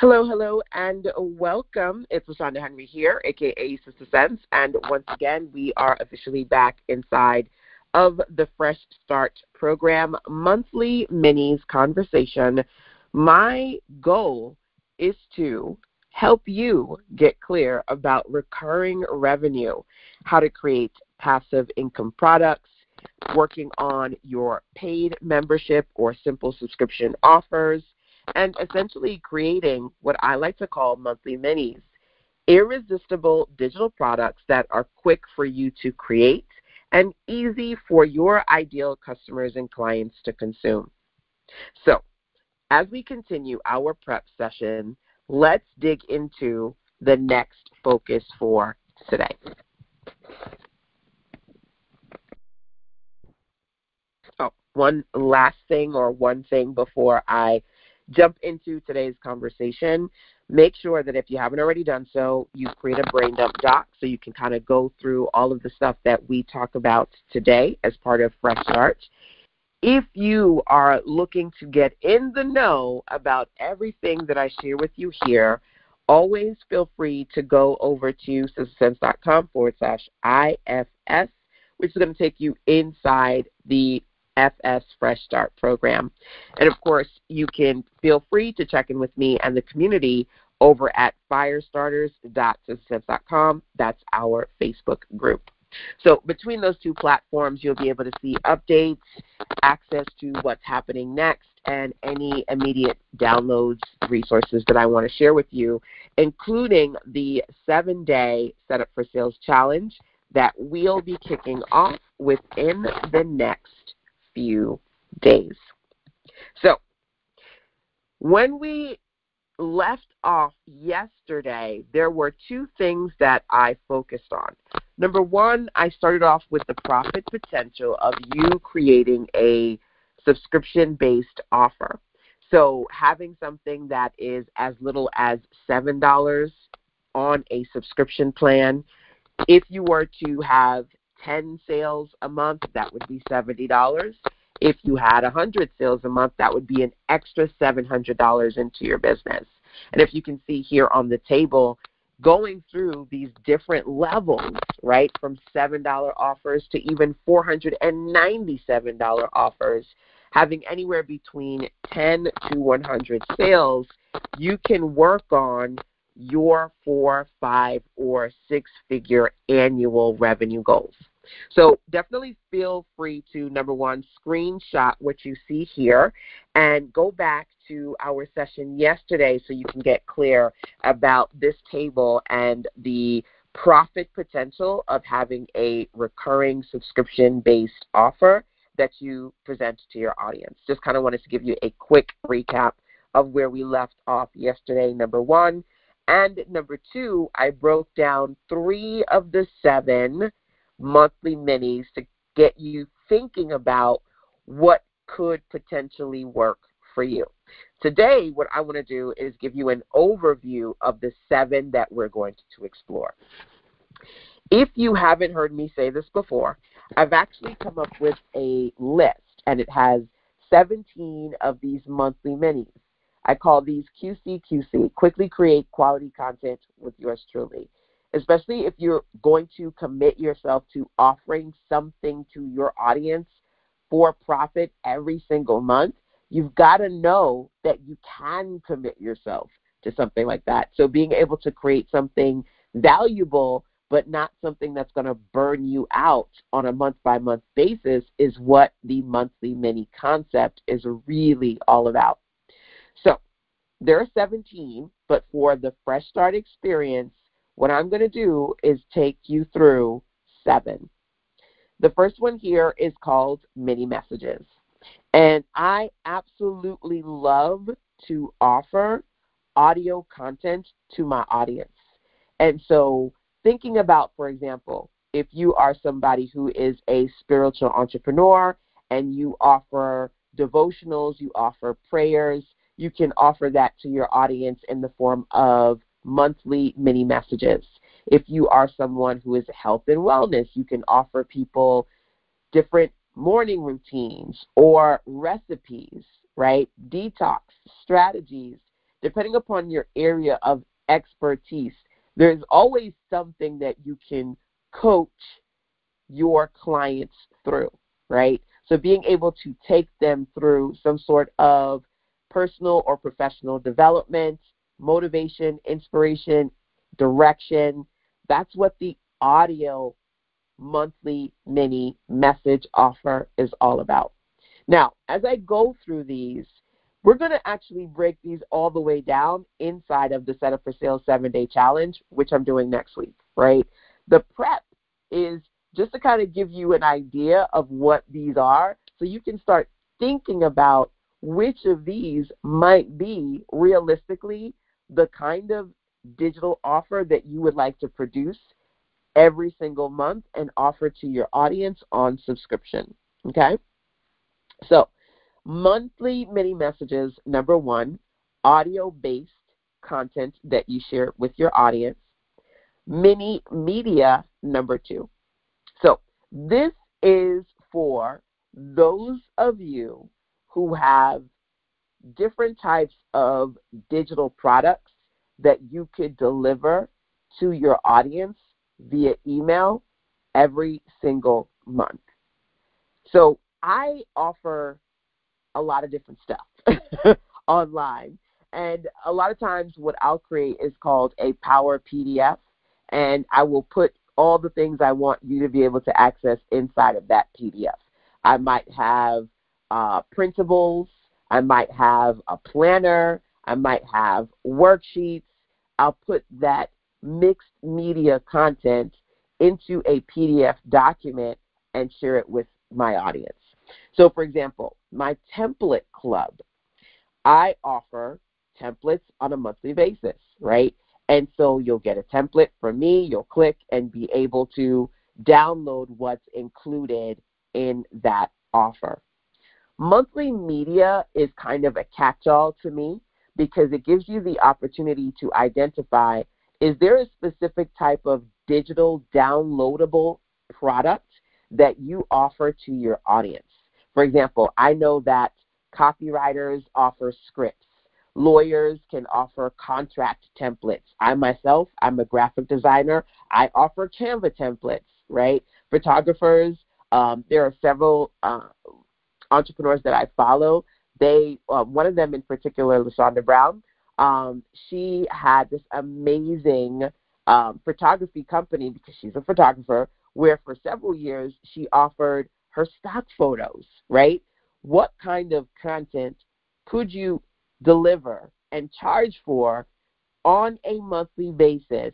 Hello, hello, and welcome. It's LaShanda Henry here, aka SistaSense, and once again, we are officially back inside of the Fresh Start program monthly minis conversation. My goal is to help you get clear about recurring revenue, how to create passive income products, working on your paid membership or simple subscription offers and essentially creating what I like to call monthly minis irresistible digital products that are quick for you to create and easy for your ideal customers and clients to consume. So, as we continue our prep session, let's dig into the next focus for today. Oh, one last thing or one thing before I jump into today's conversation, make sure that if you haven't already done so, you create a brain dump doc so you can kind of go through all of the stuff that we talk about today as part of Fresh Start. If you are looking to get in the know about everything that I share with you here, always feel free to go over to sistasense.com forward slash IFS, which is going to take you inside the FS Fresh Start program. And of course, you can feel free to check in with me and the community over at firestarters.sistasense.com. That's our Facebook group. So between those two platforms, you'll be able to see updates, access to what's happening next, and any immediate downloads, resources that I want to share with you, including the seven day Setup for Sales Challenge that we'll be kicking off within the next few days. So, when we left off yesterday, there were two things that I focused on. Number one, I started off with the profit potential of you creating a subscription based offer. So, having something that is as little as $7 on a subscription plan, if you were to have 10 sales a month, that would be $70. If you had 100 sales a month, that would be an extra $700 into your business. And if you can see here on the table, going through these different levels, right, from $7 offers to even $497 offers, having anywhere between 10 to 100 sales, you can work on your four, five, or six figure annual revenue goals. So definitely feel free to, number one, screenshot what you see here and go back to our session yesterday so you can get clear about this table and the profit potential of having a recurring subscription based offer that you present to your audience. Just kind of wanted to give you a quick recap of where we left off yesterday, number one. And number two, I broke down three of the seven monthly minis to get you thinking about what could potentially work for you. Today, what I want to do is give you an overview of the seven that we're going to explore. If you haven't heard me say this before, I've actually come up with a list, and it has 17 of these monthly minis. I call these QCQC, quickly create quality content with yours truly especially if you're going to commit yourself to offering something to your audience for profit every single month, you've got to know that you can commit yourself to something like that. So being able to create something valuable but not something that's going to burn you out on a month by month basis is what the monthly mini concept is really all about. So there are 17, but for the Fresh Start experience, what I'm going to do is take you through seven. The first one here is called mini messages. And I absolutely love to offer audio content to my audience. And so, thinking about, for example, if you are somebody who is a spiritual entrepreneur and you offer devotionals, you offer prayers, you can offer that to your audience in the form of monthly mini messages. If you are someone who is health and wellness, you can offer people different morning routines or recipes, right? Detox strategies. depending upon your area of expertise, there's always something that you can coach your clients through, right? So being able to take them through some sort of personal or professional development, motivation, inspiration, direction, that's what the audio monthly mini message offer is all about. Now, as I go through these, we're going to actually break these all the way down inside of the Setup for Sales seven day challenge, which I'm doing next week, right? The prep is just to kind of give you an idea of what these are so you can start thinking about which of these might be realistically the kind of digital offer that you would like to produce every single month and offer to your audience on subscription. Okay? So, monthly mini messages, number one, audio based content that you share with your audience. Mini media, number two. So, this is for those of you who have different types of digital products that you could deliver to your audience via email every single month. So I offer a lot of different stuff online. And a lot of times, what I'll create is called a Power PDF, and I will put all the things I want you to be able to access inside of that PDF. I might have uh, printables, I might have a planner, I might have worksheets. I'll put that mixed media content into a PDF document and share it with my audience. So, for example, my template club, I offer templates on a monthly basis, right? And so you'll get a template from me, you'll click and be able to download what's included in that offer. Monthly media is kind of a catch all to me because it gives you the opportunity to identify is there a specific type of digital downloadable product that you offer to your audience? For example, I know that copywriters offer scripts. Lawyers can offer contract templates. I myself, I'm a graphic designer. I offer Canva templates, right? Photographers, um, there are several uh, entrepreneurs that I follow. They, uh, one of them in particular, LaShonda Brown, um, she had this amazing um, photography company because she's a photographer, where for several years she offered her stock photos, right? What kind of content could you deliver and charge for on a monthly basis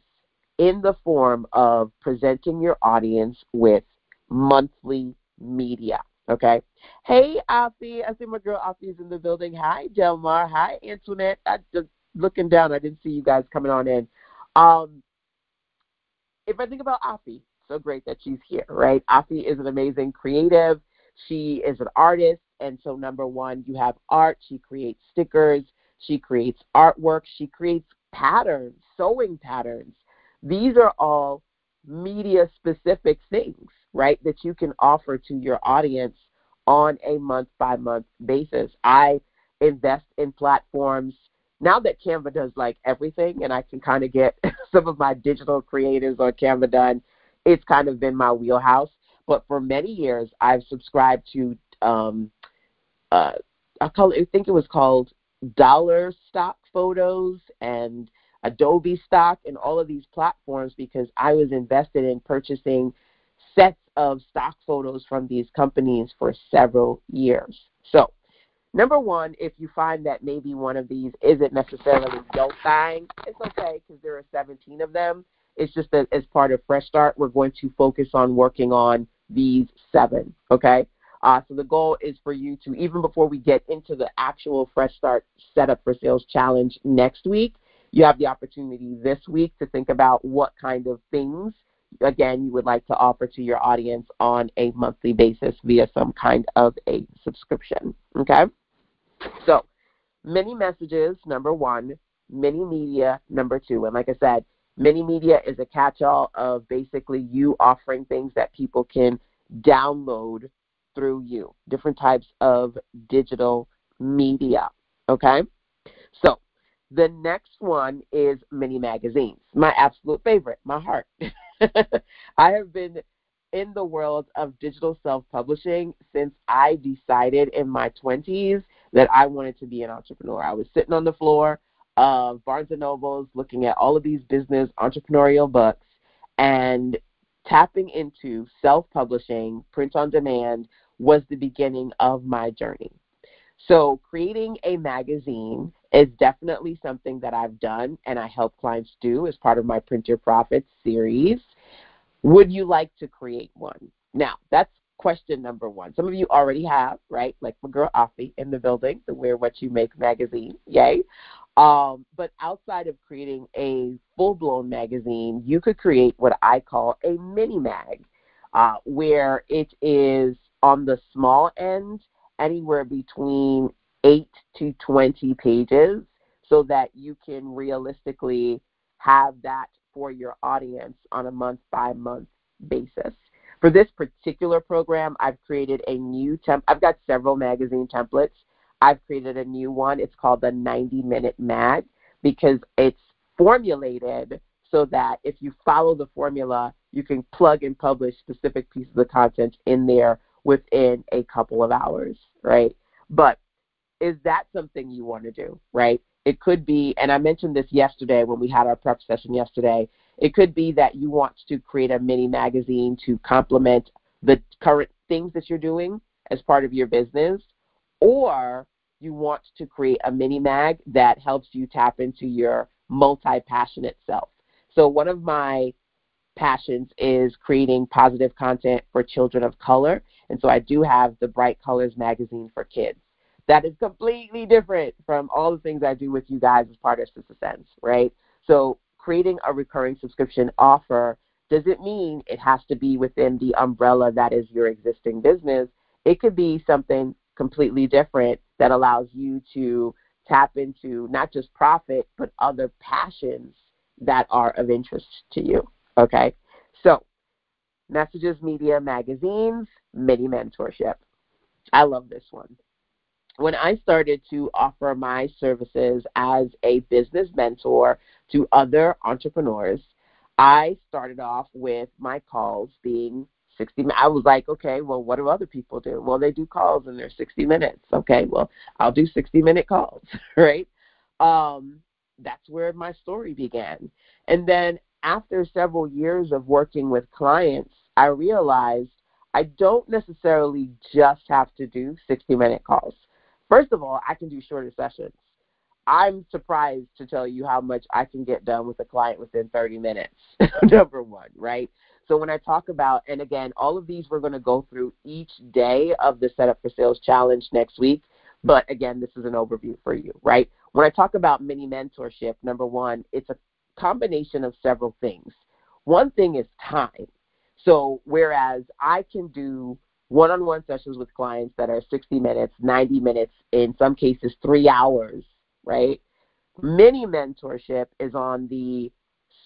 in the form of presenting your audience with monthly media? Okay. Hey, Afi. I see my girl Afi's in the building. Hi, Delmar. Hi, Antoinette. I just looking down. I didn't see you guys coming on in. Um, if I think about Afi, so great that she's here, right? Afi is an amazing creative. She is an artist, and so number one, you have art. She creates stickers. She creates artwork. She creates patterns, sewing patterns. These are all media specific things, right, that you can offer to your audience on a month by month basis. I invest in platforms now that Canva does like everything and I can kind of get some of my digital creatives on Canva done, it's kind of been my wheelhouse. But for many years, I've subscribed to, um, uh, I, call it, I think it was called Dollar Stock Photos and Adobe Stock and all of these platforms because I was invested in purchasing sets of stock photos from these companies for several years. So Number one, if you find that maybe one of these isn't necessarily your thing, it's okay because there are 17 of them. It's just that as part of Fresh Start, we're going to focus on working on these seven, okay? Uh, so the goal is for you to, even before we get into the actual Fresh Start Setup for Sales Challenge next week, you have the opportunity this week to think about what kind of things, again, you would like to offer to your audience on a monthly basis via some kind of a subscription, okay? So, mini messages, number one, mini media, number two. And like I said, mini media is a catch all of basically you offering things that people can download through you, different types of digital media. Okay? So, The next one is mini magazines, my absolute favorite, my heart. I have been in the world of digital self publishing since I decided in my 20s that I wanted to be an entrepreneur. I was sitting on the floor of Barnes and Nobles looking at all of these business entrepreneurial books and tapping into self publishing, print on demand was the beginning of my journey. So, creating a magazine is definitely something that I've done and I help clients do as part of my Print Your Profits series. Would you like to create one? Now, that's question number one. Some of you already have, right? Like my girl Afi in the building, the Wear What You Make magazine. Yay. Um, but outside of creating a full blown magazine, you could create what I call a mini mag, uh, where it is on the small end, anywhere between 8 to 20 pages, so that you can realistically have that for your audience on a month by month basis. For this particular program, I've created a new temp. I've got several magazine templates. I've created a new one. It's called the 90 Minute Mag because it's formulated so that if you follow the formula, you can plug and publish specific pieces of content in there within a couple of hours, right? But is that something you want to do, right? It could be, and I mentioned this yesterday when we had our prep session yesterday. It could be that you want to create a mini magazine to complement the current things that you're doing as part of your business, or you want to create a mini mag that helps you tap into your multi passionate self. So, one of my passions is creating positive content for children of color. And so, I do have the Bright Colors magazine for kids. That is completely different from all the things I do with you guys as part of SistaSense, right? So, creating a recurring subscription offer doesn't mean it has to be within the umbrella that is your existing business. It could be something completely different that allows you to tap into not just profit, but other passions that are of interest to you. Okay? So, Messages Media Magazines, Mini Mentorship. I love this one. When I started to offer my services as a business mentor to other entrepreneurs, I started off with my calls being 60 I was like, okay, well, what do other people do? Well, they do calls and they're 60 minutes. Okay, well, I'll do 60 minute calls, right? Um, that's where my story began. And then after several years of working with clients, I realized I don't necessarily just have to do 60 minute calls. First of all, I can do shorter sessions. I'm surprised to tell you how much I can get done with a client within 30 minutes, number one, right? So when I talk about, and again, all of these we're going to go through each day of the Set Up for Sales Challenge next week. But again, this is an overview for you, right? When I talk about mini mentorship, number one, it's a combination of several things. One thing is time. So whereas I can do one-on-one sessions with clients that are 60 minutes, 90 minutes, in some cases three hours, right? Mini mentorship is on the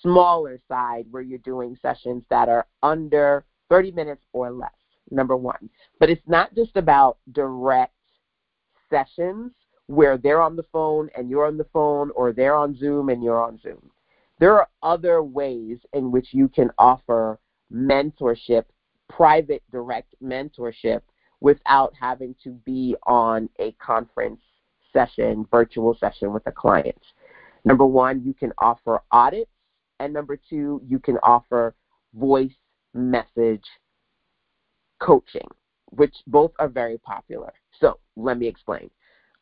smaller side where you're doing sessions that are under 30 minutes or less, number one. But it's not just about direct sessions where they're on the phone and you're on the phone or they're on Zoom and you're on Zoom. There are other ways in which you can offer mentorship, private direct mentorship, without having to be on a conference session, virtual session with a client. Number one, you can offer audits and number two, you can offer voice message coaching, which both are very popular. So let me explain.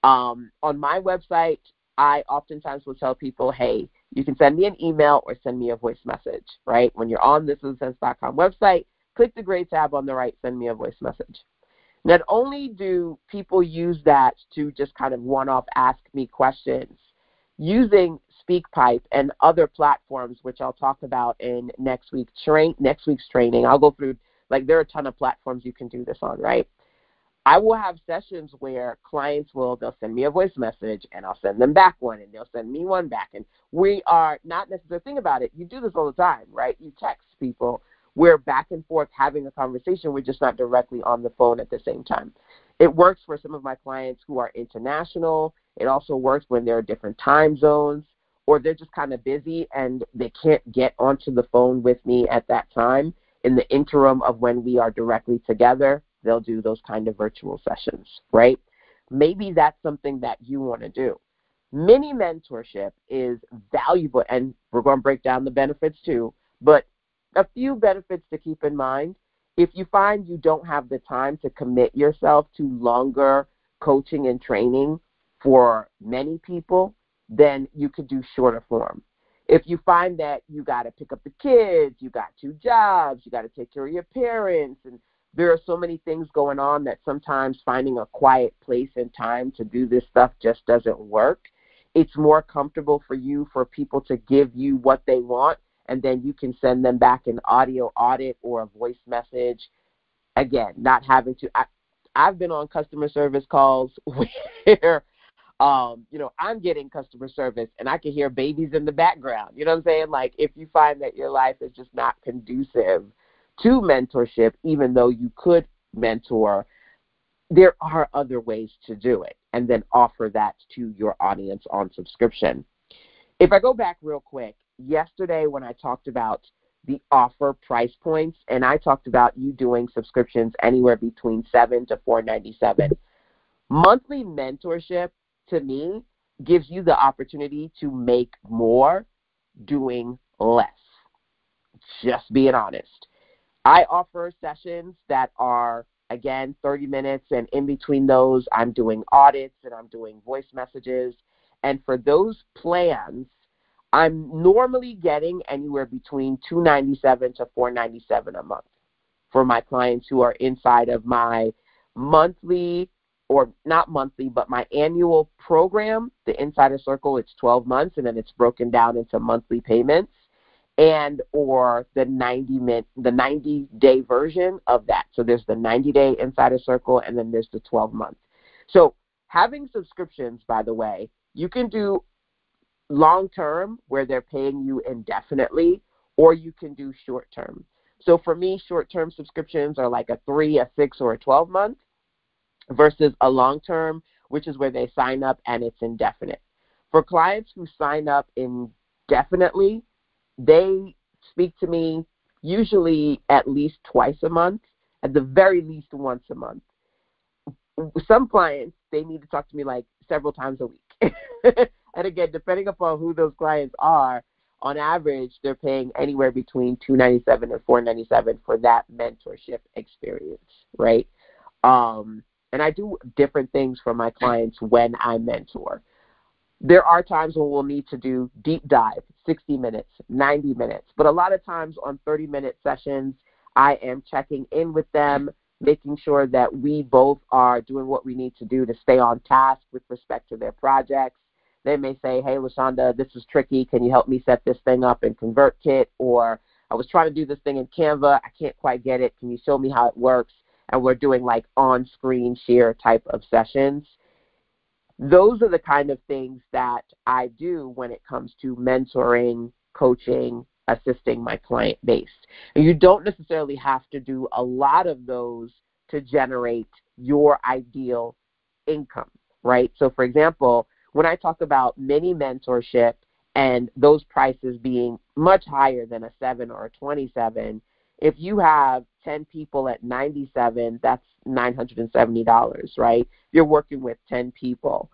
Um, on my website, I oftentimes will tell people, hey, you can send me an email or send me a voice message, right? When you're on sistasense.com website, click the gray tab on the right, send me a voice message. Not only do people use that to just kind of one off ask me questions, using SpeakPipe and other platforms, which I'll talk about in next week's train next week's training. I'll go through like there are a ton of platforms you can do this on, right? I will have sessions where clients will they'll send me a voice message and I'll send them back one and they'll send me one back and we are not necessarily think about it. You do this all the time, right? You text people. We're back and forth having a conversation. We're just not directly on the phone at the same time. It works for some of my clients who are international It also works when there are different time zones or they're just kind of busy and they can't get onto the phone with me at that time. In the interim of when we are directly together, they'll do those kind of virtual sessions, right? Maybe that's something that you want to do. Mini mentorship is valuable, and we're going to break down the benefits too, but a few benefits to keep in mind. If you find you don't have the time to commit yourself to longer coaching and training for many people, then you could do shorter form. If you find that you got to pick up the kids, you got two jobs, you got to take care of your parents, and there are so many things going on that sometimes finding a quiet place and time to do this stuff just doesn't work. It's more comfortable for you for people to give you what they want, and then you can send them back an audio audit or a voice message. Again, not having to. I, I've been on customer service calls where um, you know, I'm getting customer service and I can hear babies in the background. You know what I'm saying? Like if you find that your life is just not conducive to mentorship, even though you could mentor, there are other ways to do it and then offer that to your audience on subscription. If I go back real quick, yesterday when I talked about the offer price points and I talked about you doing subscriptions anywhere between 7 to 497. Monthly mentorship to me gives you the opportunity to make more doing less. Just being honest. I offer sessions that are, again, 30 minutes, and in between those, I'm doing audits and I'm doing voice messages. And for those plans, I'm normally getting anywhere between 297 to 497 a month for my clients who are inside of my monthly or not monthly, but my annual program, the Insider Circle, it's 12 months, and then it's broken down into monthly payments, and or the 90 minute, the 90 day version of that. So there's the 90 day Insider Circle, and then there's the 12 month. So having subscriptions, by the way, you can do long term where they're paying you indefinitely, or you can do short term. So for me, short term subscriptions are like a three, a six, or a 12 month versus a long term, which is where they sign up and it's indefinite. For clients who sign up indefinitely, they speak to me usually at least twice a month, at the very least once a month. Some clients, they need to talk to me like several times a week. and again, depending upon who those clients are, on average, they're paying anywhere between two ninety seven and four ninety seven for that mentorship experience, right? Um, and I do different things for my clients when I mentor. There are times when we'll need to do deep dive, 60 minutes, 90 minutes, but a lot of times on 30 minute sessions, I am checking in with them, making sure that we both are doing what we need to do to stay on task with respect to their projects. They may say, Hey, LaShanda, this is tricky. Can you help me set this thing up in ConvertKit? Or I was trying to do this thing in Canva. I can't quite get it. Can you show me how it works? and we're doing like on screen share type of sessions. Those are the kind of things that I do when it comes to mentoring, coaching, assisting my client base. And you don't necessarily have to do a lot of those to generate your ideal income, right? So, for example, when I talk about mini mentorship and those prices being much higher than a 7 or a 27, if you have 10 people at 97, that's $970, right? You're working with 10 people.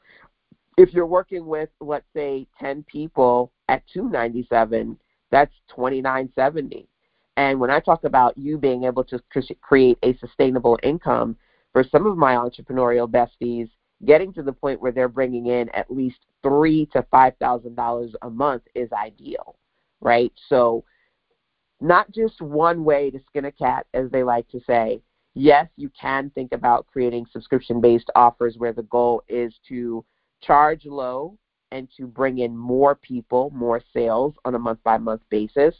If you're working with, let's say, 10 people at 297, that's 2970. And when I talk about you being able to create a sustainable income, for some of my entrepreneurial besties, getting to the point where they're bringing in at least three to five thousand dollars a month is ideal, right? So not just one way to skin a cat, as they like to say. Yes, you can think about creating subscription based offers where the goal is to charge low and to bring in more people, more sales on a month by month basis.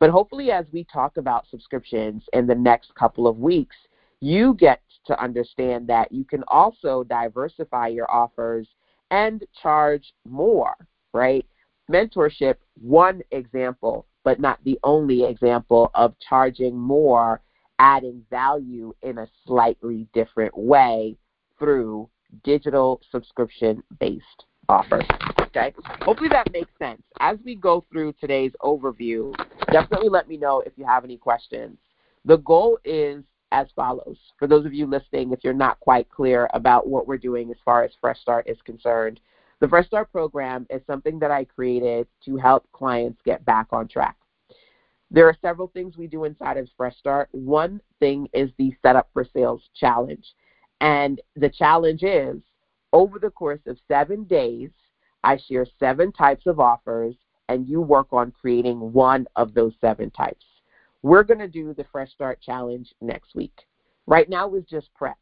But hopefully, as we talk about subscriptions in the next couple of weeks, you get to understand that you can also diversify your offers and charge more, right? Mentorship, one example but not the only example of charging more, adding value in a slightly different way through digital subscription based offers. Okay? Hopefully that makes sense. As we go through today's overview, definitely let me know if you have any questions. The goal is as follows. For those of you listening, if you're not quite clear about what we're doing as far as Fresh Start is concerned, the Fresh Start program is something that I created to help clients get back on track. There are several things we do inside of Fresh Start. One thing is the Setup for Sales Challenge. And the challenge is over the course of seven days, I share seven types of offers, and you work on creating one of those seven types. We're going to do the Fresh Start Challenge next week. Right now is just prep.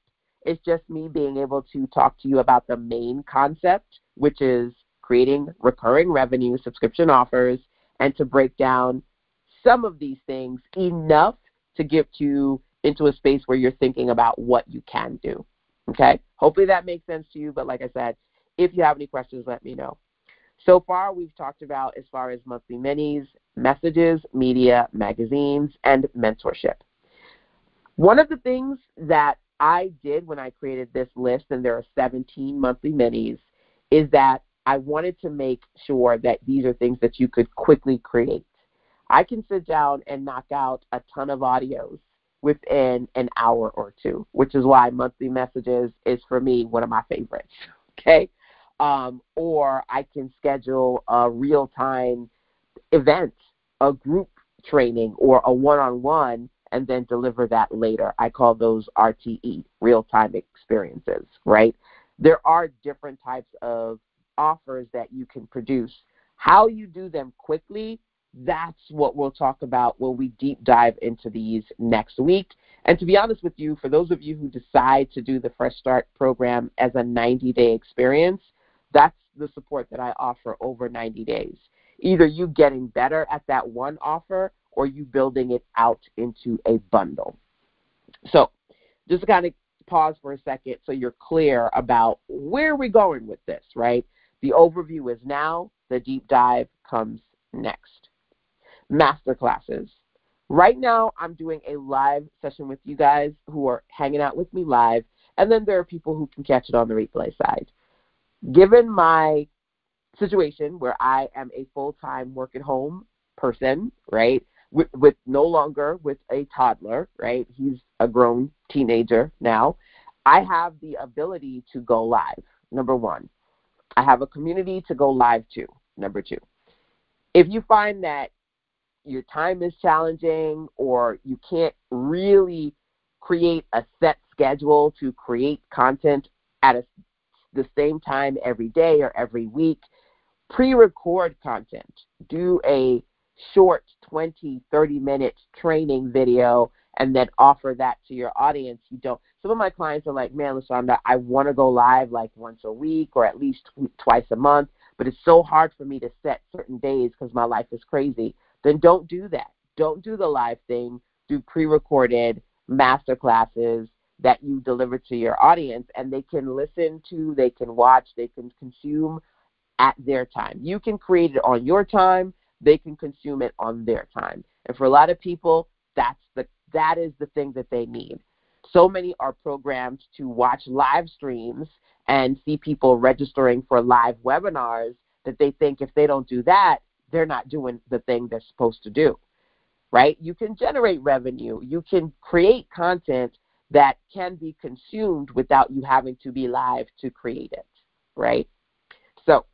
It's just me being able to talk to you about the main concept, which is creating recurring revenue subscription offers, and to break down some of these things enough to get you into a space where you're thinking about what you can do. Okay? Hopefully that makes sense to you, but like I said, if you have any questions, let me know. So far, we've talked about as far as monthly minis, messages, media, magazines, and mentorship. One of the things that I did when I created this list, and there are 17 monthly minis, is that I wanted to make sure that these are things that you could quickly create. I can sit down and knock out a ton of audios within an hour or two, which is why monthly messages is for me one of my favorites. Okay. Um, or I can schedule a real time event, a group training, or a one on one, and then deliver that later. I call those RTE, real time experiences, right? There are different types of offers that you can produce. How you do them quickly that's what we'll talk about when we deep dive into these next week. And to be honest with you, for those of you who decide to do the Fresh Start program as a 90 day experience, that's the support that I offer over 90 days. Either you getting better at that one offer or you building it out into a bundle. So, just kind of pause for a second so you're clear about where we're going with this, right? The overview is now, the deep dive comes next masterclasses. Right now, I'm doing a live session with you guys who are hanging out with me live, and then there are people who can catch it on the replay side. Given my situation where I am a full time work at home person, right, with, with no longer with a toddler, right, he's a grown teenager now, I have the ability to go live, number one. I have a community to go live to, number two. If you find that your time is challenging or you can't really create a set schedule to create content at a, the same time every day or every week, pre-record content. Do a short 20, 30 minute training video and then offer that to your audience. You don't. Some of my clients are like, man, LaShanda, I want to go live like once a week or at least twice a month, but it's so hard for me to set certain days because my life is crazy then don't do that. Don't do the live thing. Do pre-recorded master classes that you deliver to your audience and they can listen to, they can watch, they can consume at their time. You can create it on your time, they can consume it on their time. And for a lot of people, that's the that is the thing that they need. So many are programmed to watch live streams and see people registering for live webinars that they think if they don't do that, they're not doing the thing they're supposed to do. Right? You can generate revenue. You can create content that can be consumed without you having to be live to create it. Right? So,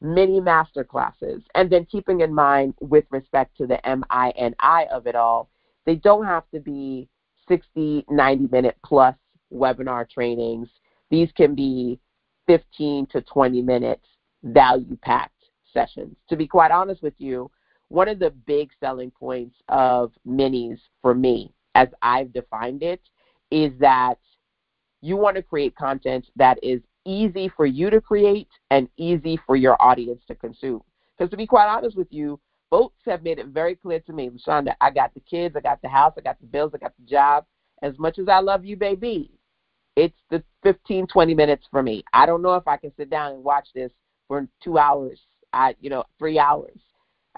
mini master classes. And then keeping in mind, with respect to the M I N I of it all, they don't have to be 60, 90 minute plus webinar trainings. These can be 15 to 20 minutes value packed sessions. To be quite honest with you, one of the big selling points of minis for me, as I've defined it, is that you want to create content that is easy for you to create and easy for your audience to consume. Because to be quite honest with you, folks have made it very clear to me, LaShanda, I got the kids, I got the house, I got the bills, I got the job. As much as I love you, baby, it's the 15, 20 minutes for me. I don't know if I can sit down and watch this for two hours I, you know, three hours.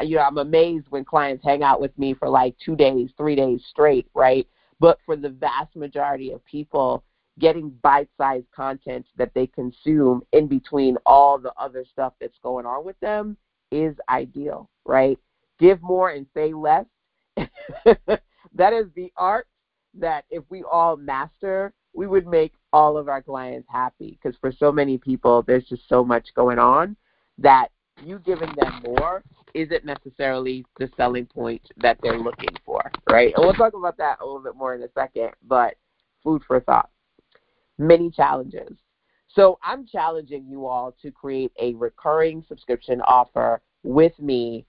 You know, I'm amazed when clients hang out with me for like two days, three days straight, right? But for the vast majority of people, getting bite-sized content that they consume in between all the other stuff that's going on with them is ideal, right? Give more and say less. that is the art that if we all master, we would make all of our clients happy because for so many people there's just so much going on that you giving them more isn't necessarily the selling point that they're looking for, right? And we'll talk about that a little bit more in a second, but food for thought. Many challenges. So I'm challenging you all to create a recurring subscription offer with me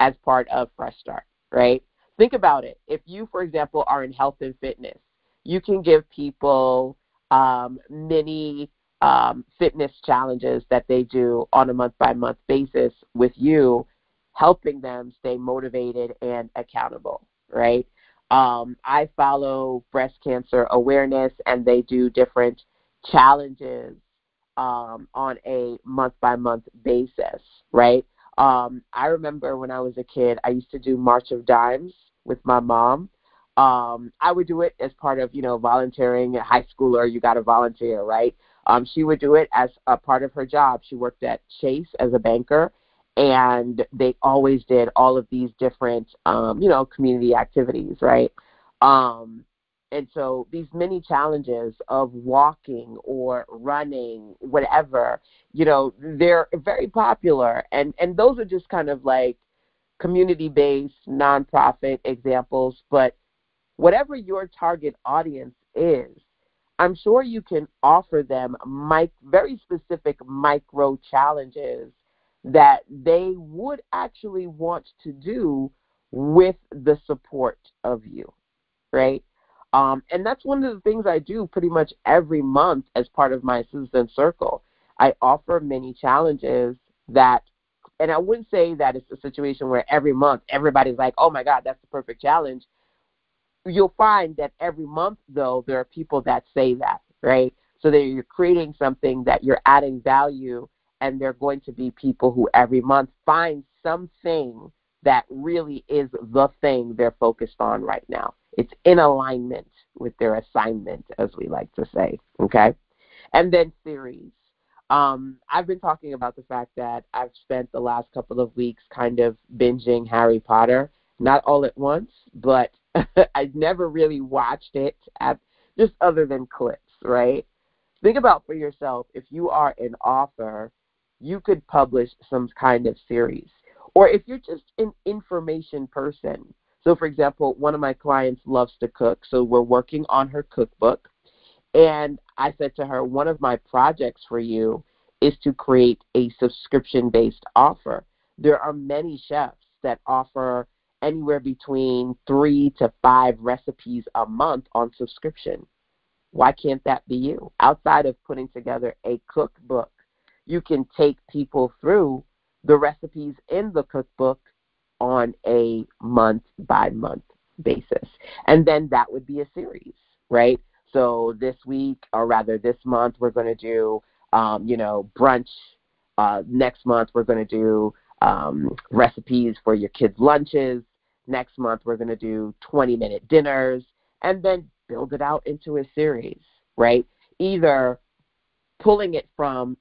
as part of Fresh Start, right? Think about it. If you, for example, are in health and fitness, you can give people um, many um, fitness challenges that they do on a month by month basis with you, helping them stay motivated and accountable, right? Um, I follow breast cancer awareness, and they do different challenges um, on a month by month basis, right? Um, I remember when I was a kid, I used to do March of Dimes with my mom. Um, I would do it as part of, you know, volunteering. A high schooler, you got to volunteer, right? Um, she would do it as a part of her job. She worked at Chase as a banker, and they always did all of these different, um, you know, community activities, right? Um, and so these many challenges of walking or running, whatever, you know, they're very popular, and and those are just kind of like community-based nonprofit examples, but whatever your target audience is, I'm sure you can offer them mic- very specific micro challenges that they would actually want to do with the support of you, right? Um, and that's one of the things I do pretty much every month as part of my Citizen Circle. I offer many challenges that, and I wouldn't say that it's a situation where every month everybody's like, oh my God, that's the perfect challenge you'll find that every month, though, there are people that say that, right? So that you're creating something that you're adding value, and there are going to be people who every month find something that really is the thing they're focused on right now. It's in alignment with their assignment, as we like to say, okay? And then series. Um, I've been talking about the fact that I've spent the last couple of weeks kind of binging Harry Potter, not all at once, but I've never really watched it at just other than clips, right? Think about for yourself if you are an author, you could publish some kind of series. Or if you're just an information person. So for example, one of my clients loves to cook, so we're working on her cookbook. And I said to her, one of my projects for you is to create a subscription based offer. There are many chefs that offer anywhere between three to five recipes a month on subscription. Why can't that be you? Outside of putting together a cookbook, you can take people through the recipes in the cookbook on a month by month basis. And then that would be a series, right? So this week, or rather this month, we're going to do, um, you know, brunch. Uh, next month, we're going to do um, recipes for your kids' lunches. Next month, we're going to do 20 minute dinners and then build it out into a series, right? Either pulling it from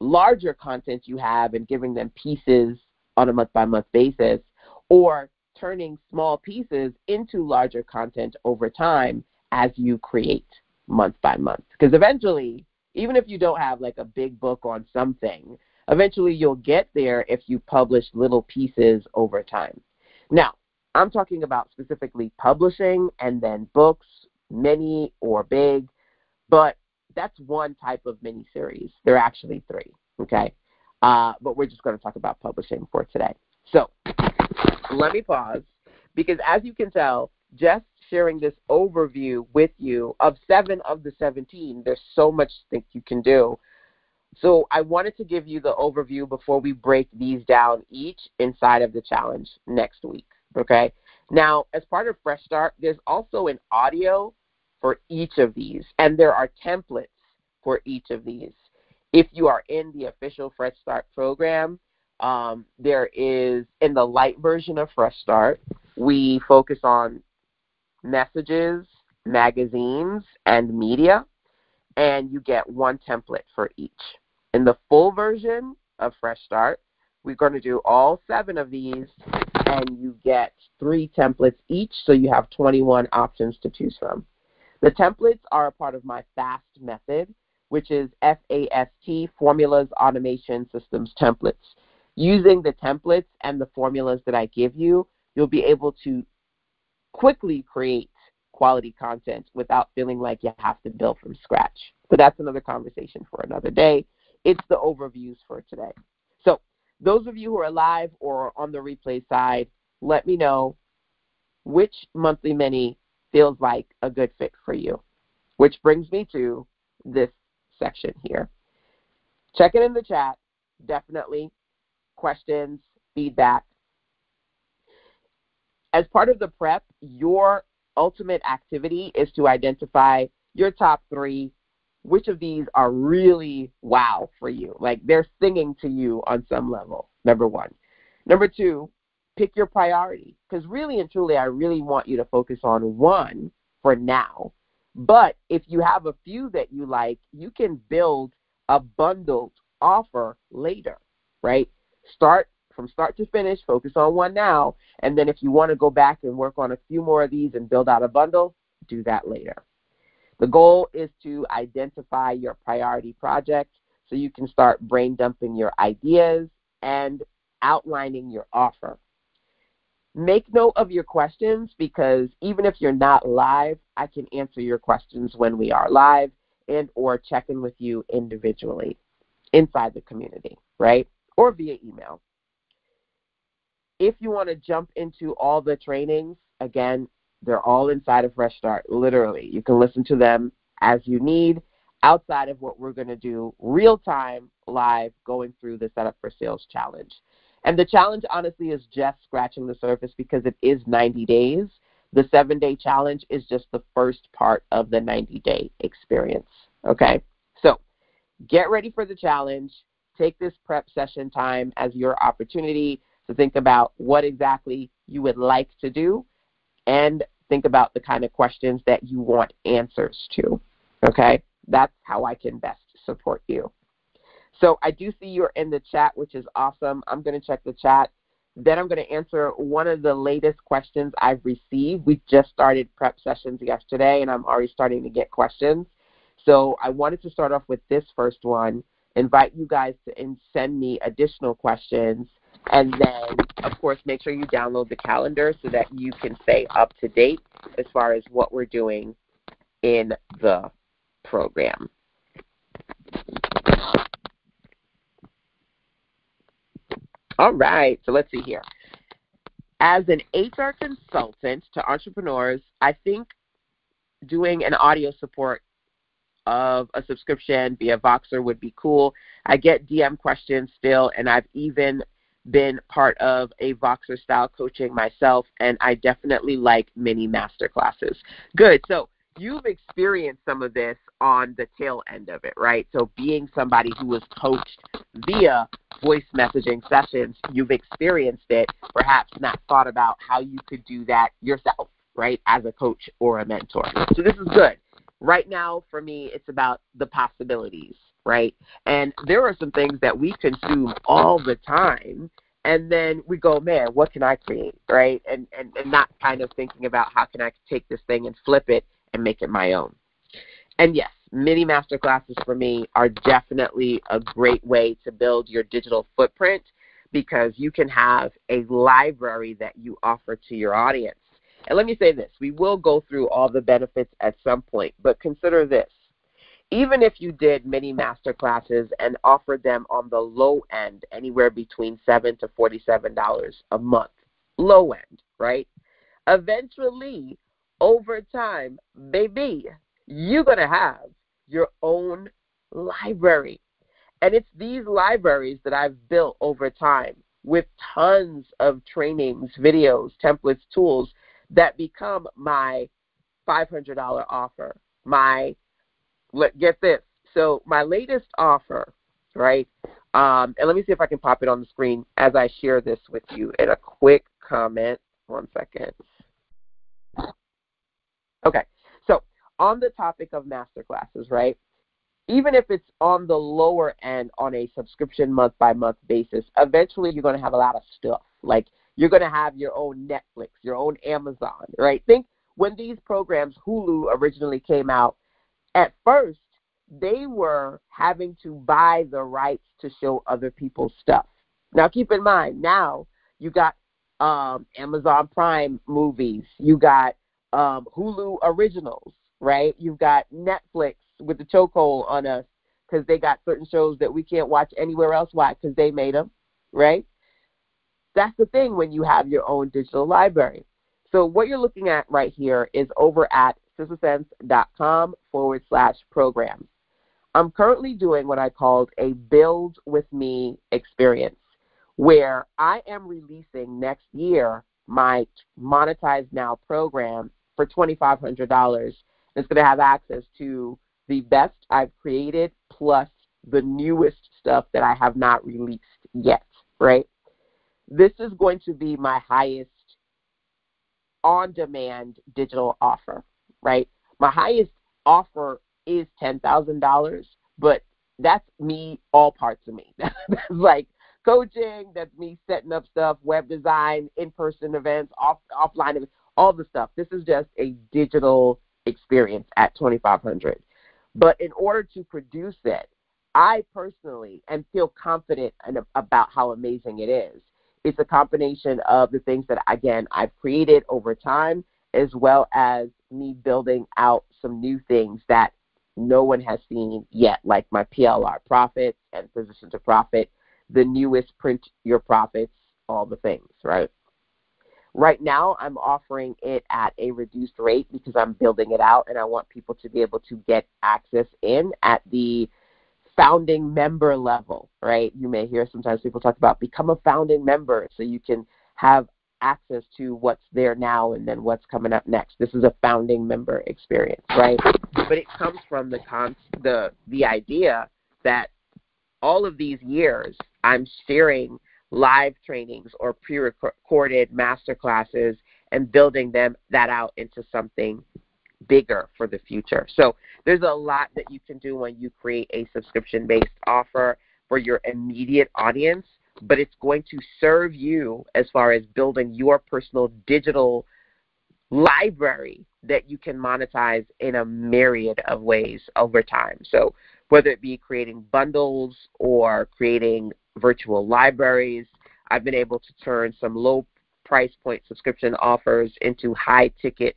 larger content you have and giving them pieces on a month by month basis, or turning small pieces into larger content over time as you create month by month. Because eventually, even if you don't have like a big book on something, eventually you'll get there if you publish little pieces over time. Now, I'm talking about specifically publishing and then books, many or big, but that's one type of miniseries. There are actually three, okay? Uh, but we're just going to talk about publishing for today. So let me pause because as you can tell, just sharing this overview with you of seven of the 17, there's so much that you can do so I wanted to give you the overview before we break these down each inside of the challenge next week. Okay. Now, as part of Fresh Start, there's also an audio for each of these, and there are templates for each of these. If you are in the official Fresh Start program, um, there is in the light version of Fresh Start, we focus on messages, magazines, and media. and you get one template for each. In the full version of Fresh Start, we're going to do all seven of these, and you get three templates each, so you have 21 options to choose from. The templates are a part of my FAST method, which is F-A-S-T, Formulas, Automation, Systems, Templates. Using the templates and the formulas that I give you, you'll be able to quickly create quality content without feeling like you have to build from scratch. But that's another conversation for another day. It's the overviews for today. So, those of you who are live or on the replay side, let me know which monthly mini feels like a good fit for you. Which brings me to this section here. Check it in the chat. Definitely questions, feedback. As part of the prep, your ultimate activity is to identify your top three. Which of these are really wow for you? Like they're singing to you on some level, number one. Number two, pick your priority. Because really and truly, I really want you to focus on one for now. But if you have a few that you like, you can build a bundled offer later, right? Start from start to finish, focus on one now, and then if you want to go back and work on a few more of these and build out a bundle, do that later. The goal is to identify your priority project so you can start brain dumping your ideas and outlining your offer. Make note of your questions because even if you're not live, I can answer your questions when we are live and or check in with you individually inside the community, right? Or via email. If you want to jump into all the trainings, again, they're all inside of Fresh Start, literally. You can listen to them as you need outside of what we're going to do real time, live, going through the Setup for Sales challenge. And the challenge, honestly, is just scratching the surface because it is 90 days. The seven day challenge is just the first part of the 90 day experience. Okay? So get ready for the challenge. Take this prep session time as your opportunity to think about what exactly you would like to do and think about the kind of questions that you want answers to. Okay? That's how I can best support you. So I do see you're in the chat, which is awesome. I'm going to check the chat. Then I'm going to answer one of the latest questions I've received. We just started prep sessions yesterday, and I'm already starting to get questions. So I wanted to start off with this first one, invite you guys to send me additional questions, and then, of course, make sure you download the calendar so that you can stay up to date as far as what we're doing in the program. All right, so let's see here. As an HR consultant to entrepreneurs, I think doing an audio support of a subscription via Voxer would be cool. I get DM questions still, and I've even been part of a Voxer style coaching myself, and I definitely like mini masterclasses. Good. So you've experienced some of this on the tail end of it, right? So being somebody who was coached via voice messaging sessions, you've experienced it, perhaps not thought about how you could do that yourself, right, as a coach or a mentor. So this is good. Right now, for me, it's about the possibilities, right? And there are some things that we consume all the time and then we go, man, what can I create, right? And, and and not kind of thinking about how can I take this thing and flip it and make it my own. And yes, mini masterclasses for me are definitely a great way to build your digital footprint because you can have a library that you offer to your audience. And let me say this we will go through all the benefits at some point, but consider this. Even if you did mini masterclasses and offered them on the low end, anywhere between seven to forty-seven dollars a month, low end, right? Eventually, over time, baby, you're going to have your own library. And it's these libraries that I've built over time with tons of trainings, videos, templates, tools that become my $500 offer. My, get this. So my latest offer, right? Um, and let me see if I can pop it on the screen as I share this with you in a quick comment. One second. Okay, on the topic of master classes, right? even if it's on the lower end on a subscription month by month basis, eventually you're going to have a lot of stuff. Like you're going to have your own Netflix, your own Amazon, right? Think when these programs, Hulu originally came out, at first they were having to buy the rights to show other people's stuff. Now keep in mind, now you got um, Amazon Prime movies, you got um, Hulu originals, right? You've got Netflix with the chokehold on us because they got certain shows that we can't watch anywhere else. Why? Because they made them, right? That's the thing when you have your own digital library. So what you're looking at right here is over at sistasense.com forward slash programs. I'm currently doing what I called a build with me experience where I am releasing next year my monetize now program for $2,500. It's going to have access to the best I've created plus the newest stuff that I have not released yet, right? This is going to be my highest on demand digital offer, right? My highest offer is $10,000, but that's me, all parts of me. that's like coaching, that's me setting up stuff, web design, in person events, off, offline events, all the stuff. This is just a digital experience at 2500 But in order to produce it, I personally and feel confident about how amazing it is. It's a combination of the things that, again, I've created over time, as well as me building out some new things that no one has seen yet, like my PLR profits and position to profit, the newest print your profits, all the things, right? Right now, I'm offering it at a reduced rate because I'm building it out and I want people to be able to get access in at the founding member level, right? You may hear sometimes people talk about become a founding member so you can have access to what's there now and then what's coming up next. This is a founding member experience, right? But it comes from the con- the the idea that all of these years I'm sharing live trainings or pre-recorded master classes and building them that out into something bigger for the future. So there's a lot that you can do when you create a subscription-based offer for your immediate audience, but it's going to serve you as far as building your personal digital library that you can monetize in a myriad of ways over time. So whether it be creating bundles or creating virtual libraries. I've been able to turn some low price point subscription offers into high ticket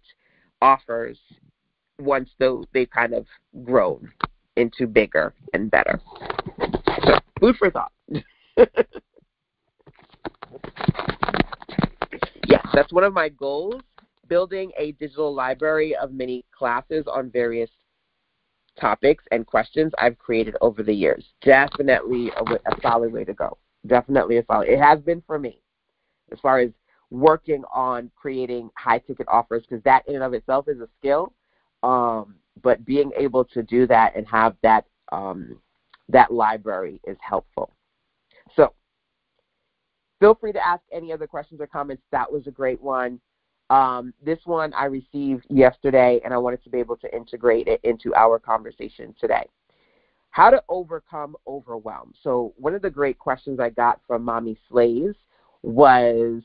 offers once they've kind of grown into bigger and better. So food for thought. yes, that's one of my goals, building a digital library of mini classes on various topics and questions I've created over the years. Definitely a, a solid way to go. Definitely a solid. It has been for me as far as working on creating high ticket offers because that in and of itself is a skill. Um, but being able to do that and have that um, that library is helpful. So feel free to ask any other questions or comments. That was a great one. Um, this one I received yesterday, and I wanted to be able to integrate it into our conversation today. How to overcome overwhelm. So, one of the great questions I got from Mommy Slays was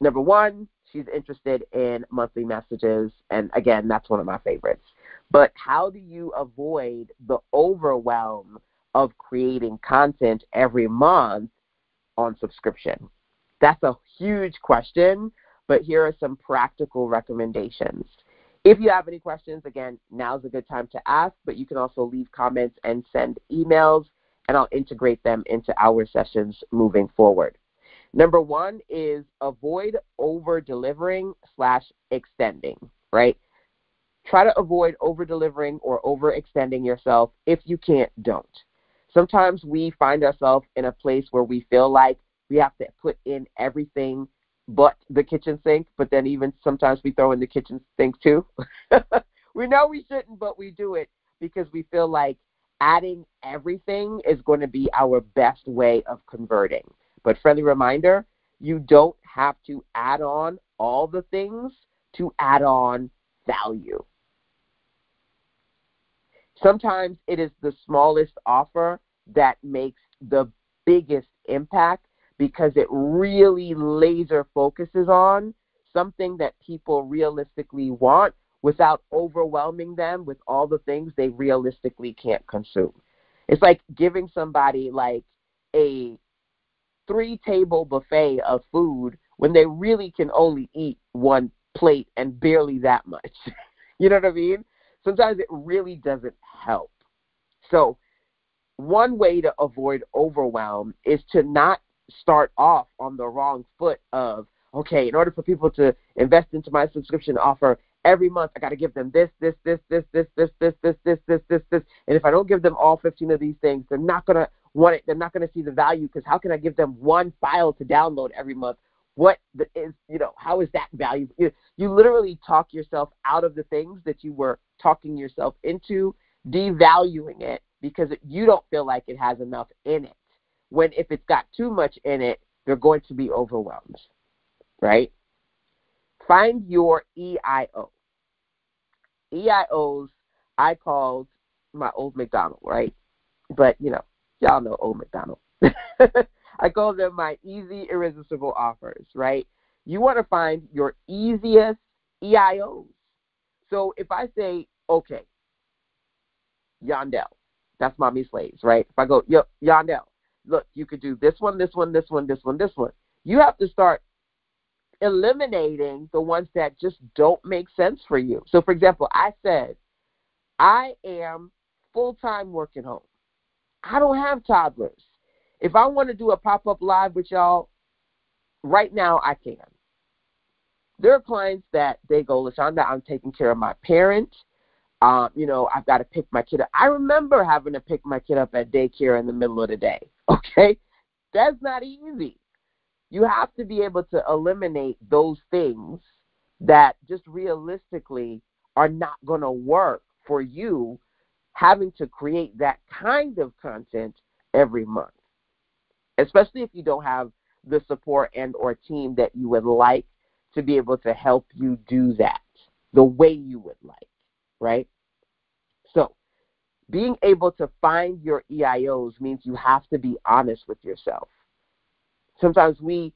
number one, she's interested in monthly messages, and again, that's one of my favorites. But how do you avoid the overwhelm of creating content every month on subscription? That's a huge question but here are some practical recommendations. If you have any questions, again, now's a good time to ask, but you can also leave comments and send emails, and I'll integrate them into our sessions moving forward. Number one is avoid over delivering slash extending, right? Try to avoid over delivering or overextending yourself. If you can't, don't. Sometimes we find ourselves in a place where we feel like we have to put in everything but the kitchen sink, but then even sometimes we throw in the kitchen sink too. we know we shouldn't, but we do it because we feel like adding everything is going to be our best way of converting. But friendly reminder, you don't have to add on all the things to add on value. Sometimes it is the smallest offer that makes the biggest impact because it really laser focuses on something that people realistically want without overwhelming them with all the things they realistically can't consume. It's like giving somebody like a three table buffet of food when they really can only eat one plate and barely that much. you know what I mean? Sometimes it really doesn't help. So, one way to avoid overwhelm is to not start off on the wrong foot of, okay, in order for people to invest into my subscription offer every month, I got to give them this, this, this, this, this, this, this, this, this, this, this, this. And if I don't give them all 15 of these things, they're not going to want it. They're not going to see the value because how can I give them one file to download every month? What is, you know, how is that value? You, you literally talk yourself out of the things that you were talking yourself into, devaluing it because you don't feel like it has enough in it. When if it's got too much in it, they're going to be overwhelmed, right? Find your EIO. EIOs I called my old McDonald, right? But you know, y'all know old McDonald. I call them my easy irresistible offers, right? You want to find your easiest EIOs. So if I say, okay, Yondell, that's mommy slaves, right? If I go, yo, Yondell, look, you could do this one, this one, this one, this one, this one. You have to start eliminating the ones that just don't make sense for you. So, for example, I said, I am full time working home. I don't have toddlers. If I want to do a pop up live with y'all right now, I can. There are clients that they go, LaShanda, I'm taking care of my parents. Um, you know, I've got to pick my kid up. I remember having to pick my kid up at daycare in the middle of the day. Okay? That's not easy. You have to be able to eliminate those things that just realistically are not going to work for you having to create that kind of content every month. Especially if you don't have the support and or team that you would like to be able to help you do that the way you would like right being able to find your eios means you have to be honest with yourself sometimes we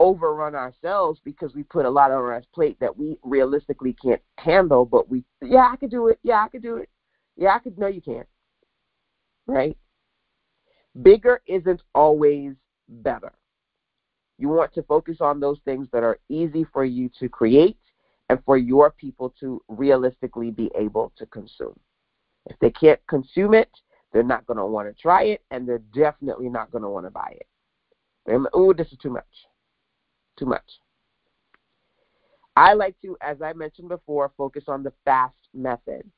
overrun ourselves because we put a lot on our plate that we realistically can't handle, but we, yeah, I could do it. Yeah, I could do it. Yeah, I could. No, you can't. Right? Bigger isn't always better. You want to focus on those things that are easy for you to create and for your people to realistically be able to consume. If they can't consume it, they're not going to want to try it, and they're definitely not going to want to buy it. Oh, this is too much. Too much. I like to, as I mentioned before, focus on the FAST method.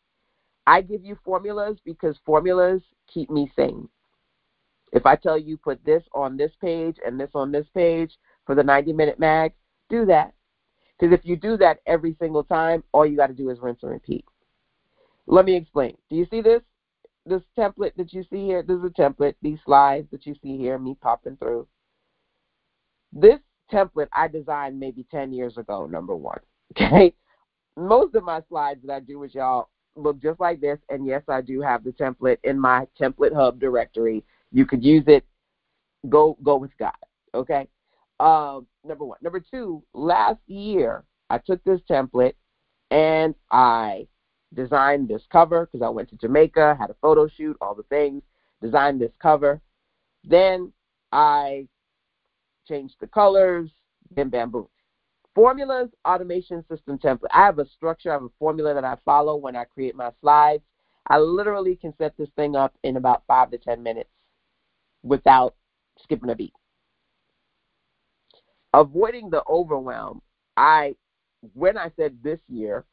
I give you formulas because formulas keep me sane. If I tell you put this on this page and this on this page for the 90 minute mag, do that. Because if you do that every single time, all you got to do is rinse and repeat. Let me explain. Do you see this? This template that you see here, this is a template, these slides that you see here, me popping through. This template I designed maybe 10 years ago, number one. Okay? Most of my slides that I do with y'all look just like this, and yes, I do have the template in my template hub directory. You could use it. Go go with God. Okay? Um, number one. Number two, last year I took this template and I designed this cover because I went to Jamaica, had a photo shoot, all the things, designed this cover. Then I change the colors, bam, bam, boom. Formulas, automation system template. I have a structure, I have a formula that I follow when I create my slides. I literally can set this thing up in about five to 10 minutes without skipping a beat. Avoiding the overwhelm, I, when I said this year,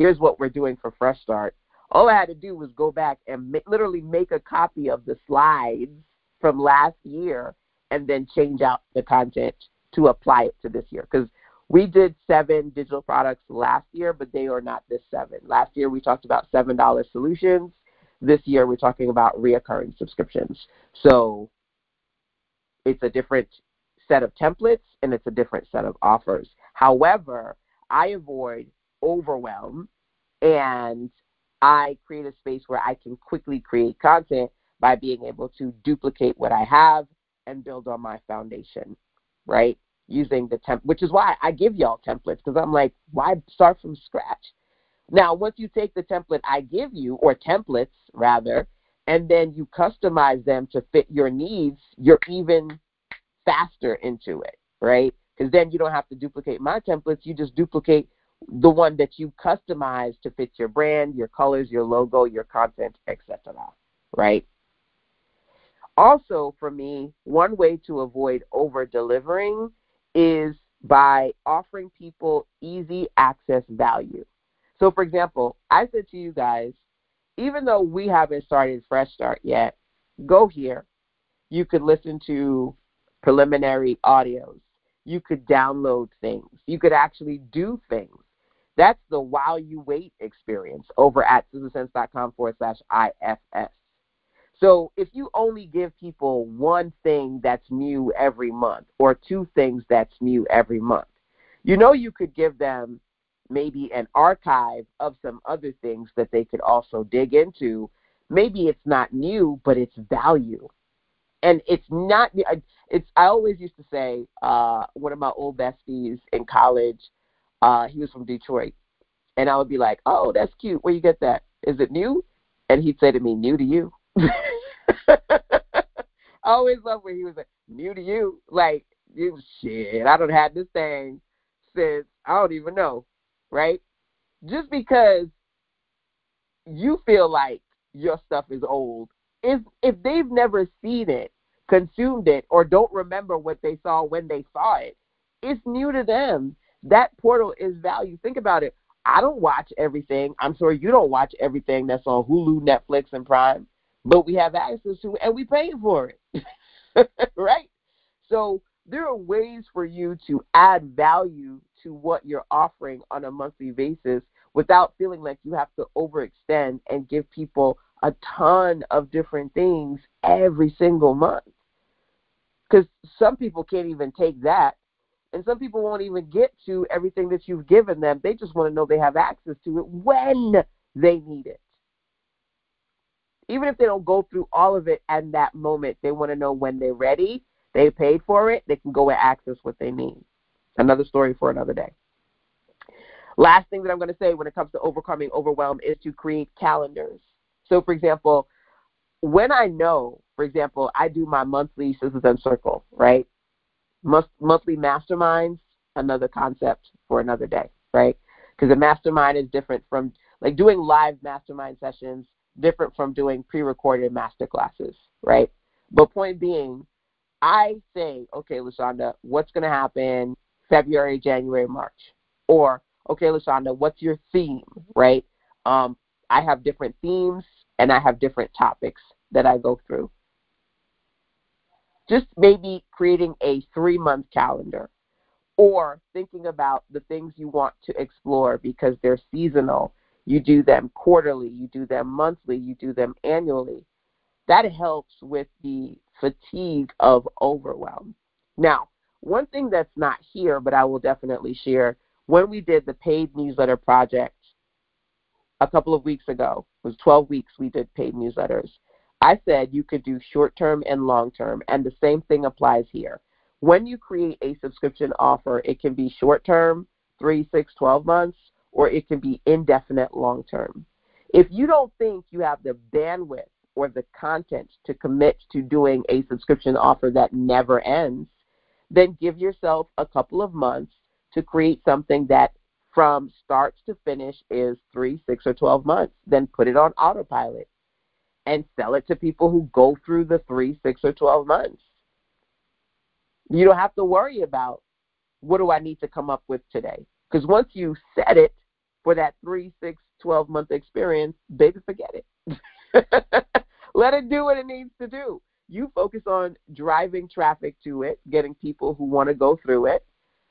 here's what we're doing for Fresh Start, all I had to do was go back and ma- literally make a copy of the slides from last year and then change out the content to apply it to this year. Because we did seven digital products last year, but they are not this seven. Last year we talked about $7 solutions. This year we're talking about reoccurring subscriptions. So it's a different set of templates and it's a different set of offers. However, I avoid overwhelm and I create a space where I can quickly create content by being able to duplicate what I have and build on my foundation, right? Using the temp, which is why I give y'all templates because I'm like, why start from scratch? Now, once you take the template I give you, or templates rather, and then you customize them to fit your needs, you're even faster into it, right? Because then you don't have to duplicate my templates. You just duplicate the one that you customize to fit your brand, your colors, your logo, your content, etc. Right? Also, for me, one way to avoid over delivering is by offering people easy access value. So, for example, I said to you guys, even though we haven't started Fresh Start yet, go here. You could listen to preliminary audios. You could download things. You could actually do things. That's the while you wait experience over at sistasense.com forward slash IFS. So if you only give people one thing that's new every month or two things that's new every month, you know you could give them maybe an archive of some other things that they could also dig into. Maybe it's not new, but it's value. And it's not, it's, I always used to say, uh, one of my old besties in college, uh, he was from Detroit. And I would be like, oh, that's cute. Where you get that? Is it new? And he'd say to me, new to you. I always loved when he was like, new to you. Like, you shit, I don't have this thing since I don't even know, right? Just because you feel like your stuff is old, if if they've never seen it, consumed it, or don't remember what they saw when they saw it, it's new to them. That portal is value. Think about it. I don't watch everything. I'm sure you don't watch everything that's on Hulu, Netflix, and Prime but we have access to it and we pay for it. right? So there are ways for you to add value to what you're offering on a monthly basis without feeling like you have to overextend and give people a ton of different things every single month. Because some people can't even take that, and some people won't even get to everything that you've given them. They just want to know they have access to it when they need it even if they don't go through all of it at that moment, they want to know when they're ready, they paid for it, they can go and access what they need. Another story for another day. Last thing that I'm going to say when it comes to overcoming overwhelm is to create calendars. So, for example, when I know, for example, I do my monthly and Circle, right? Monthly masterminds, another concept for another day, right? Because a mastermind is different from like doing live mastermind sessions different from doing pre-recorded master classes, right? But point being, I say, okay, LaShanda, what's going to happen February, January, March? Or, okay, LaShanda, what's your theme, right? Um, I have different themes and I have different topics that I go through. Just maybe creating a three month calendar or thinking about the things you want to explore because they're seasonal you do them quarterly, you do them monthly, you do them annually. That helps with the fatigue of overwhelm. Now, one thing that's not here, but I will definitely share, when we did the paid newsletter project a couple of weeks ago, it was 12 weeks we did paid newsletters. I said you could do short term and long term, and the same thing applies here. When you create a subscription offer, it can be short term, three, six, 12 months, or it can be indefinite long term. If you don't think you have the bandwidth or the content to commit to doing a subscription offer that never ends, then give yourself a couple of months to create something that from start to finish is three, six, or 12 months. Then put it on autopilot and sell it to people who go through the three, six, or 12 months. You don't have to worry about what do I need to come up with today. Because once you set it, for that three, six, 12 month experience, baby, forget it. Let it do what it needs to do. You focus on driving traffic to it, getting people who want to go through it,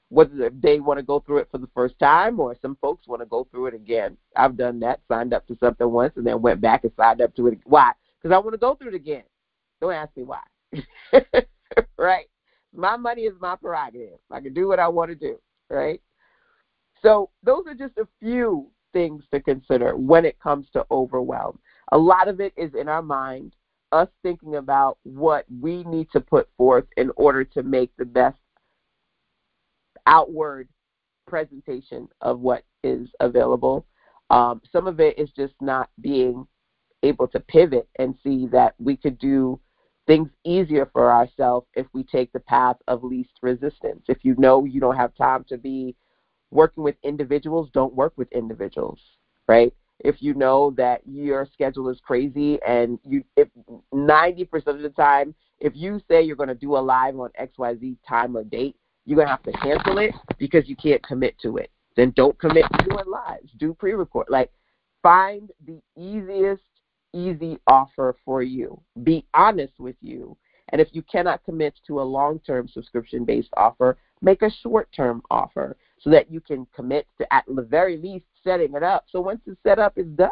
whether they want to go through it for the first time or some folks want to go through it again. I've done that, signed up to something once and then went back and signed up to it. Why? Because I want to go through it again. Don't ask me why. right? My money is my prerogative. I can do what I want to do, right? So those are just a few things to consider when it comes to overwhelm. A lot of it is in our mind, us thinking about what we need to put forth in order to make the best outward presentation of what is available. Um, some of it is just not being able to pivot and see that we could do things easier for ourselves if we take the path of least resistance. If you know you don't have time to be working with individuals, don't work with individuals, right? If you know that your schedule is crazy and you if 90% of the time if you say you're going to do a live on XYZ time or date, you're going to have to cancel it because you can't commit to it. Then don't commit to doing lives. Do pre-record. Like find the easiest easy offer for you. Be honest with you. And if you cannot commit to a long-term subscription-based offer, make a short-term offer so that you can commit to at the very least setting it up. So once it's set up, it's done.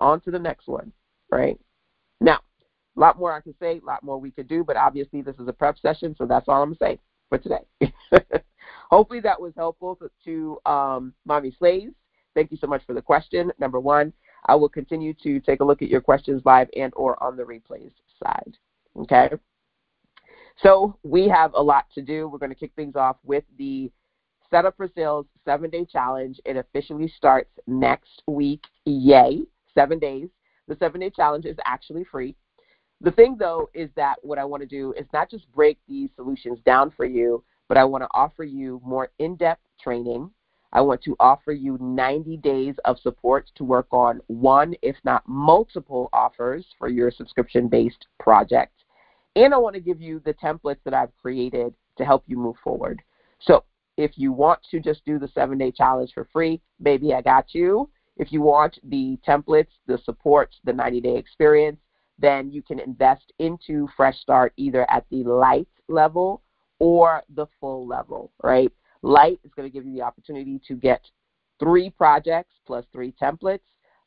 On to the next one, right? Now, a lot more I can say, a lot more we could do, but obviously this is a prep session, so that's all I'm going to say for today. Hopefully that was helpful to um, Mommy Slaves. Thank you so much for the question, number one. I will continue to take a look at your questions live and or on the replays side. Okay? So we have a lot to do. We're going to kick things off with the Setup for Sales seven day challenge. It officially starts next week. Yay. Seven days. The seven day challenge is actually free. The thing, though, is that what I want to do is not just break these solutions down for you, but I want to offer you more in depth training I want to offer you 90 days of support to work on one, if not multiple, offers for your subscription based project. And I want to give you the templates that I've created to help you move forward. So if you want to just do the seven day challenge for free, baby, I got you. If you want the templates, the support, the 90 day experience, then you can invest into Fresh Start either at the light level or the full level, right? Light is going to give you the opportunity to get three projects plus three templates.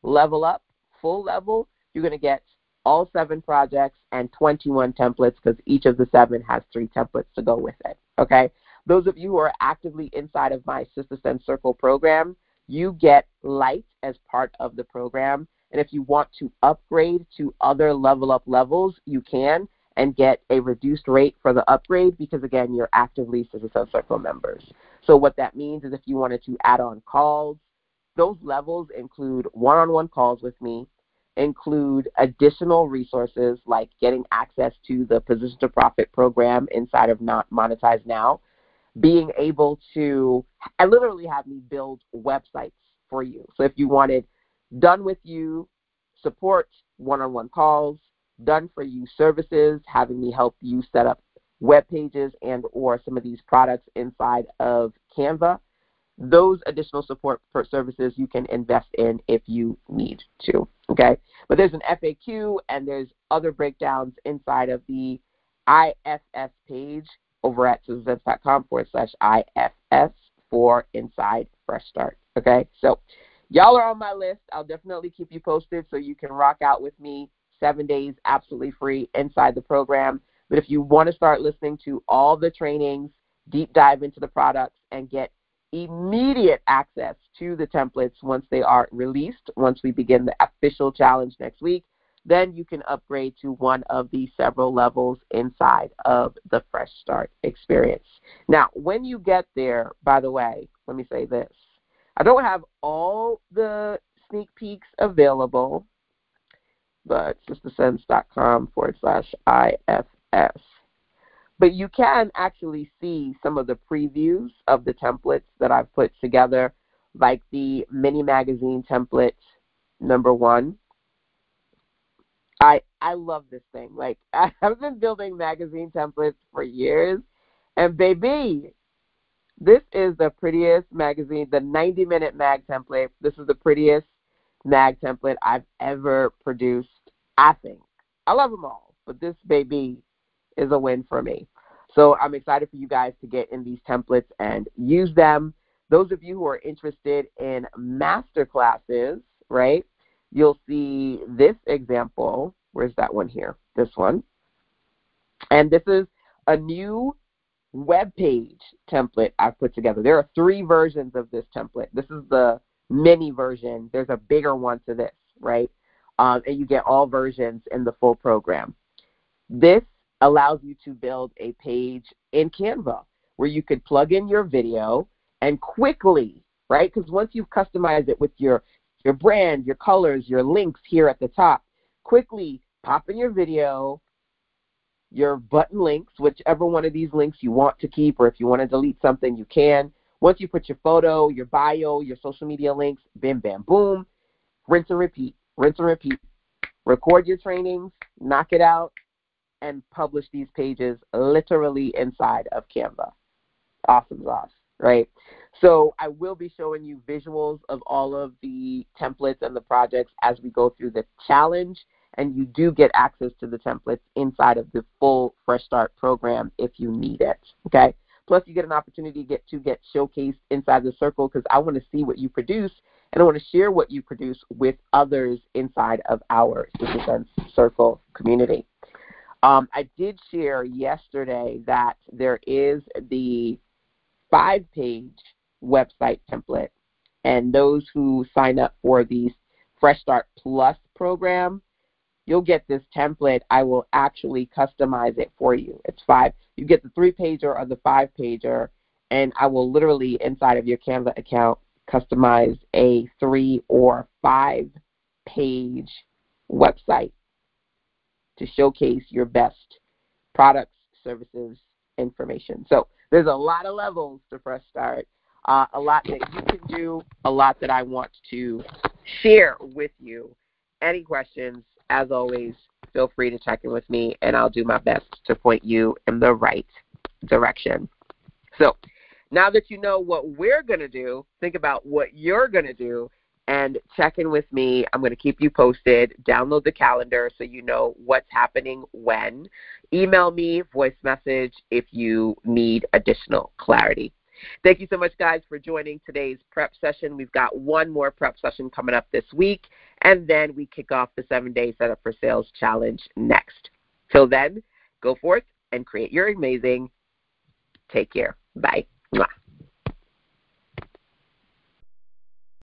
Level up, full level, you're going to get all seven projects and 21 templates because each of the seven has three templates to go with it. Okay? Those of you who are actively inside of my SistaSense Circle program, you get light as part of the program. And if you want to upgrade to other level up levels, you can and get a reduced rate for the upgrade because again you're actively Send Circle members. So what that means is if you wanted to add on calls, those levels include one-on-one calls with me, include additional resources like getting access to the Position to Profit program inside of Not Monetize Now, being able to I literally have me build websites for you. So if you wanted done with you support, one-on-one calls, done for you services, having me help you set up web pages and or some of these products inside of Canva. Those additional support services you can invest in if you need to. Okay, but there's an FAQ and there's other breakdowns inside of the IFS page over at sistasense.com forward slash IFS for Inside Fresh Start. Okay, so y'all are on my list. I'll definitely keep you posted so you can rock out with me seven days absolutely free inside the program. But if you want to start listening to all the trainings, deep dive into the products, and get immediate access to the templates once they are released, once we begin the official challenge next week, then you can upgrade to one of the several levels inside of the Fresh Start experience. Now, when you get there, by the way, let me say this. I don't have all the sneak peeks available but sistasense.com forward slash IFS. But you can actually see some of the previews of the templates that I've put together, like the mini magazine template number one. I I love this thing. Like I've been building magazine templates for years, and baby, this is the prettiest magazine, the 90 minute mag template. This is the prettiest mag template I've ever produced. I think I love them all, but this baby is a win for me. So I'm excited for you guys to get in these templates and use them. Those of you who are interested in master classes, right? You'll see this example. Where's that one here? This one. And this is a new web page template I've put together. There are three versions of this template. This is the mini version. There's a bigger one to this, right? Um, and you get all versions in the full program. This allows you to build a page in Canva where you could plug in your video and quickly, right? Because once you've customized it with your your brand, your colors, your links here at the top, quickly pop in your video, your button links, whichever one of these links you want to keep, or if you want to delete something, you can. Once you put your photo, your bio, your social media links, bam, bam, boom, rinse and repeat, rinse and repeat. Record your trainings, knock it out, and publish these pages literally inside of Canva. Awesome sauce, right? So I will be showing you visuals of all of the templates and the projects as we go through the challenge and you do get access to the templates inside of the full Fresh Start program if you need it. Okay. Plus, you get an opportunity to get to get showcased inside the circle because I want to see what you produce and I want to share what you produce with others inside of our SistaSense Circle community. Um, I did share yesterday that there is the five-page website template, and those who sign up for the Fresh Start Plus program you'll get this template. I will actually customize it for you. It's five. You get the three pager or the five pager, and I will literally inside of your Canva account customize a three or five page website to showcase your best products, services, information. So there's a lot of levels to Fresh Start, uh, a lot that you can do, a lot that I want to share with you. Any questions, as always, feel free to check in with me, and I'll do my best to point you in the right direction. So, now that you know what we're going to do, think about what you're going to do and check in with me. I'm going to keep you posted. Download the calendar so you know what's happening when. Email me, voice message if you need additional clarity. Thank you so much, guys, for joining today's prep session. We've got one more prep session coming up this week, and then we kick off the seven day setup for sales challenge next. Till then, go forth and create your amazing. Take care. Bye.